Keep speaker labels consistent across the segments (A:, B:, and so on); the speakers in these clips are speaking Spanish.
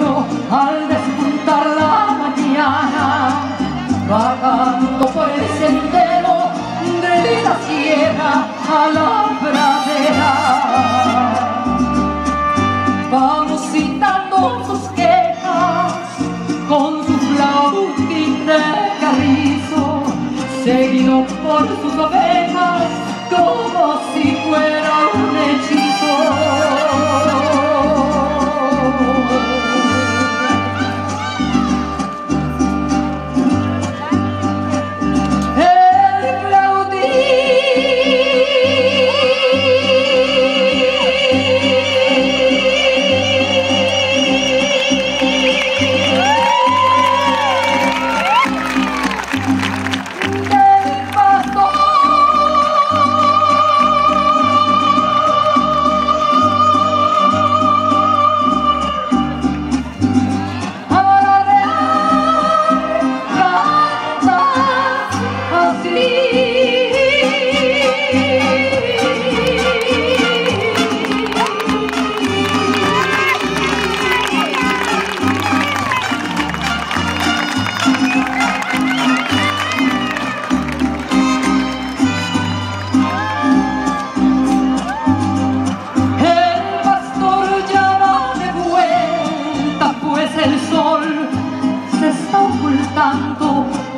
A: al despuntar la mañana, vagando por el sendero de la sierra a la pradera. Vamos citando sus quejas con su flautita de carrizo, seguido por sus ovejas como si fuera un hechizo.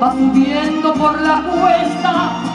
A: va subiendo por la cuesta.